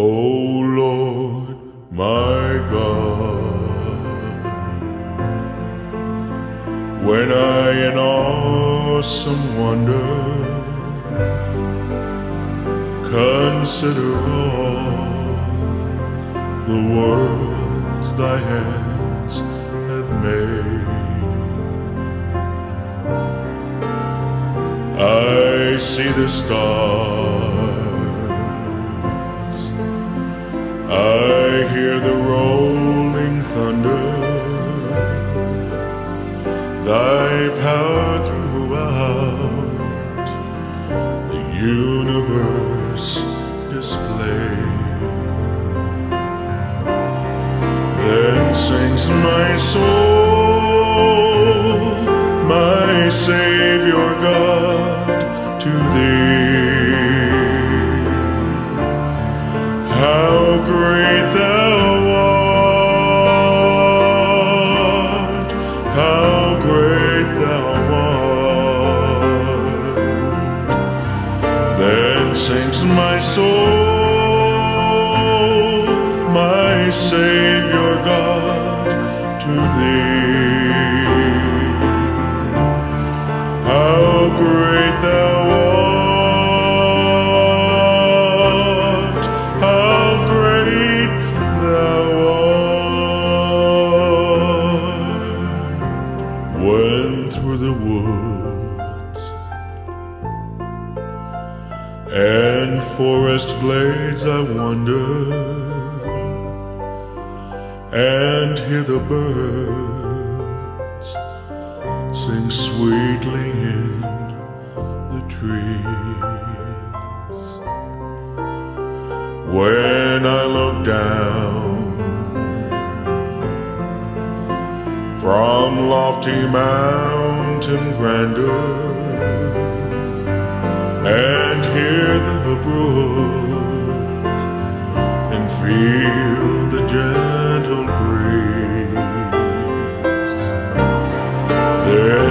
O Lord, my God, when I in awesome wonder consider all the worlds thy hands have made. I see the stars. I hear the rolling thunder. Thy power throughout the universe display. Then sings my soul, my Savior God, Savior God, to thee. How great thou art, how great thou art. When through the woods and forest glades I wander and hear the birds sing sweetly in the trees. When I look down from lofty mountain grandeur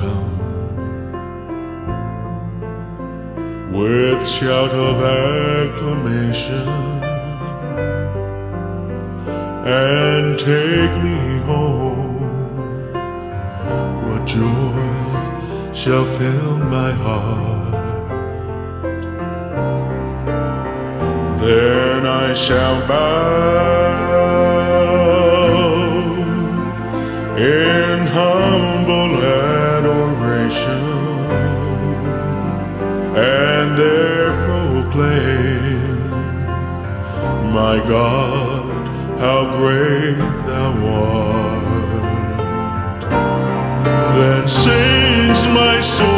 come. With shout of acclamation. And take me home, what joy shall fill my heart. Then I shall bow and there proclaim, My God, how great thou art. Then sings my soul,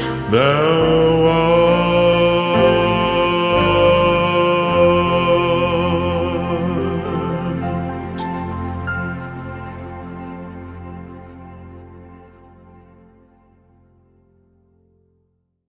thou